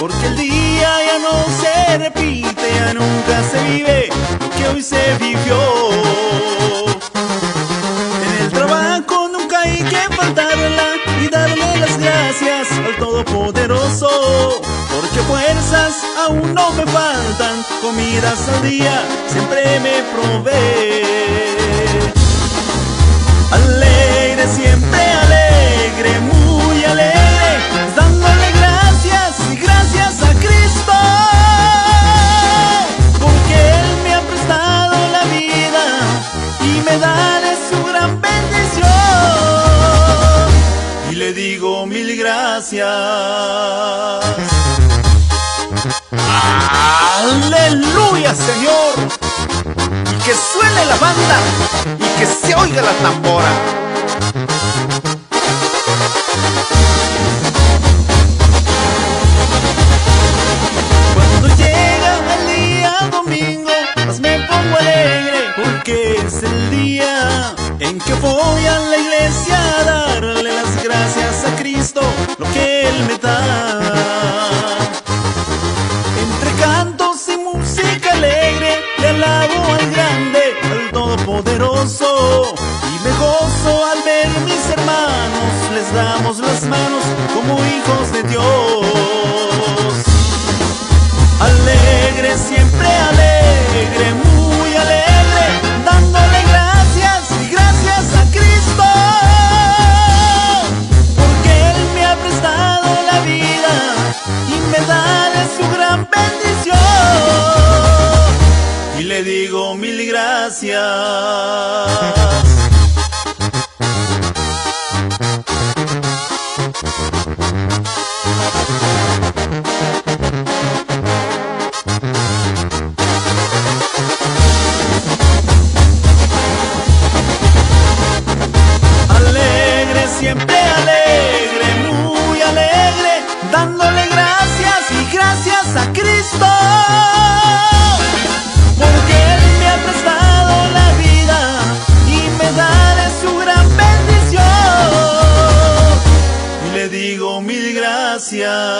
porque el día ya no se repite, ya nunca se vive que hoy se vivió. Gracias al Todopoderoso, porque fuerzas aún no me faltan, comidas al día siempre me provee. Alegre, siempre alegre, muy alegre, dándole gracias y gracias a Cristo, porque Él me ha prestado la vida y me da mil gracias. Aleluya, Señor y que suene la banda y que se oiga la tambora. Cuando llega el día domingo, más me pongo alegre porque es el día en que voy a la iglesia lo que Él me da. Entre cantos y música alegre le alabo al grande, al todopoderoso y me gozo al ver mis hermanos, les damos las manos como hijos de Dios. Digo mil gracias. Gracias.